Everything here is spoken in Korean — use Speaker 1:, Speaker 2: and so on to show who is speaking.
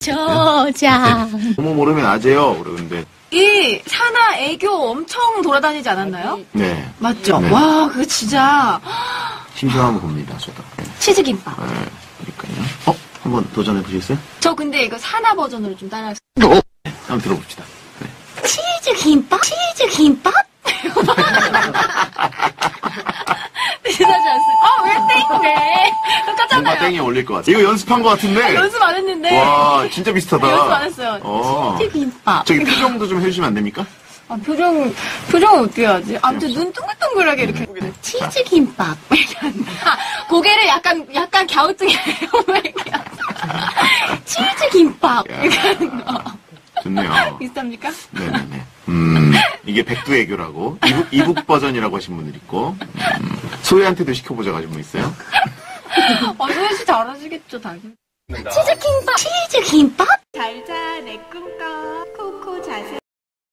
Speaker 1: 저장.
Speaker 2: 너무 모르면 아재요. 그러는데
Speaker 3: 이 사나 애교 엄청 돌아다니지 않았나요?
Speaker 2: 네
Speaker 3: 맞죠?
Speaker 2: 네.
Speaker 3: 와, 그거 진짜
Speaker 2: 심심하면 봅니다. 저도. 네,
Speaker 3: 치즈김밥.
Speaker 2: 네, 그러니까요. 어 한번 도전해 보시겠어요?
Speaker 3: 저 근데 이거 사나 버전으로 좀 따라했어요.
Speaker 2: 한번 들어봅시다. 네.
Speaker 1: 치즈김밥? 치즈김밥?
Speaker 3: 대단하지 않습니까? 아, 왜 땡? 왜?
Speaker 2: 뭔가
Speaker 3: 똑같잖아요.
Speaker 2: 땡이 어울릴 것 같아. 이거 연습한 것 같은데.
Speaker 3: 연습 안 했는데.
Speaker 2: 와 진짜 비슷하다.
Speaker 3: 연습 안 했어요.
Speaker 2: 어.
Speaker 1: 치즈김밥.
Speaker 2: 저기 표정도 좀 해주시면 안 됩니까?
Speaker 3: 아, 표정, 표정을 어떻게 하지? 아무튼 눈 둥글둥글하게 이렇게.
Speaker 1: 치즈 김밥.
Speaker 3: 아, 고개를 약간, 약간 이렇게.
Speaker 1: 치즈 김밥.
Speaker 3: 이렇게 하는 거.
Speaker 2: 좋네요.
Speaker 3: 비슷합니까?
Speaker 2: 네네네. 음, 이게 백두애교라고 이북, 이북 버전이라고 하신 분들 있고 음, 소희한테도 시켜보자 가지고 분 있어요.
Speaker 3: 어, 소연 씨 잘하시겠죠, 당연히.
Speaker 1: 치즈 김밥. 치즈 김밥?
Speaker 3: 잘 자, 내 꿈꿔. 코